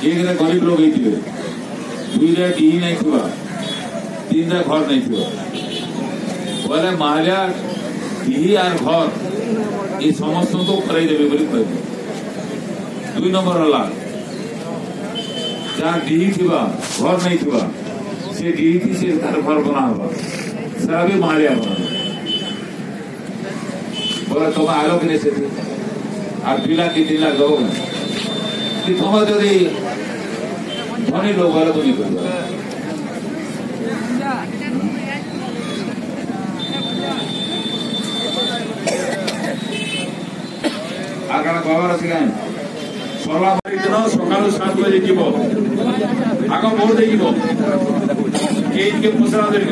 एकरे गरीब लोक होते दुईरे डी नहीं थी तीन रे घर नहीं थी बोले महाल्या डी आर घर ये समस्त को कराई देवे बोली कह दुई नंबर हला जहाँ डी थीबा घर नहीं थीबा से डी थी से तार घर बना हवा सारा भी महाल्या बना बोले तुम आलो कि नहीं से আর দুই লাখ তিন লাখ দেবো না তোমার যদি লোক হলে তুমি করবে। আর কারণ খবর আছে কেন? সর্বাপরি দিন সকাল সাত বাজে যাব আগ ভোর যাব এইদিকে মুসরা ধরে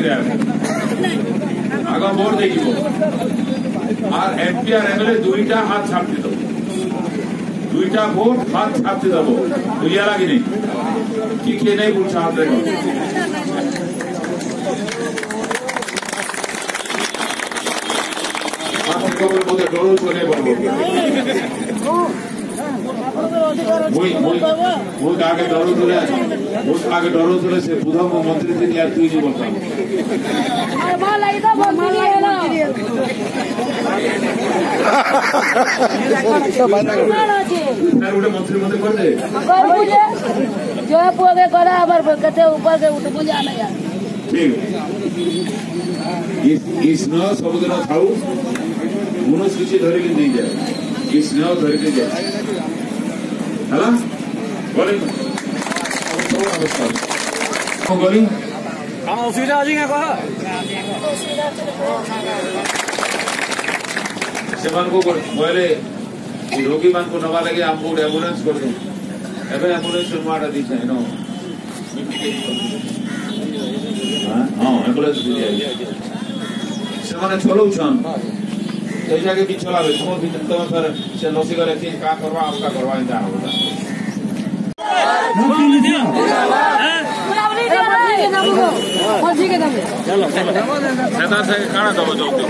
আগ ভোর দিয়ে যাব আর এমপি আর এমএলএ দুইটা হাত ছাপতে দেবো। দুইটা ভোট হাত ছাপতে দেবো বুঝিয়া লাগেনি কি? খেয়ে নেই বলছে হাত দেখো আগে ডরু চলে মুই আগে ডরু চলে সে মন্ত্রী থেকে আর তুই যে বলতাম ଗୋଟେ ମନ୍ତ୍ରୀ କରା ଆମର କେତେ ଉପର କେ ଉଠବୁ ଯେ ସବୁଦିନ ଥାଉ କୌଣସି ଧରିକି ନେଇଯାଏ ଇସ୍ନ ଧରିକି ଯାଏ ହେଲା କଣ କଲି କାମ ଅସୁବିଧା ଅଛି କାଁ କହ ସେମାନଙ୍କୁ କହିଲେ ಈ ರೋಗಿମାନଙ୍କୁ ನವಾಲಾಗೆ ಆ ಮೂರು ಆಂಬ್ಯುಲೆನ್ಸ್ ಕೊಡ್ದು ಎವೇ ಆಂಬ್ಯುಲೆನ್ಸ್ ಶುರು ಮಾಡೋದಿಲ್ಲ ಏನೋ ହଁ ଆମ୍ବୁଲାନ୍ସ ସେମାନେ ଚଲଉଛନ୍ ସେଇ ଜାଗେ ବି ଚଲାବେ ତୁମ ଭିତରେ ତମ ସାର୍ ସେ ନସିଗଲେ କି କାଁ କରବା ଆପକା କରବା ଏନ୍ତା ହବଟା ସେଟା ସେ କାଣା ଦବ ଜଲ୍ଦି